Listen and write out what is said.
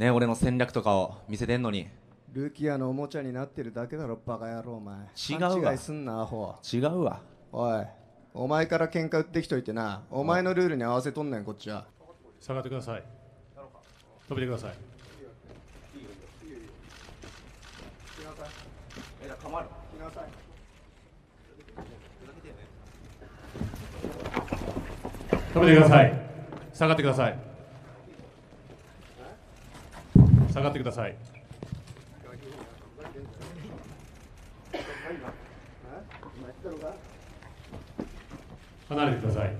ね俺の戦略とかを見せてんのに。ルキアのおもちゃになってるだけだろバカ野郎お前。違うわ。勘違いすんなアホ。違うわ。おい。お前から喧嘩売ってきといてな。お前のルールに合わせとんねんこっちは。下がってください。止めてください。止めてください。下がってください下がってください。離れてください。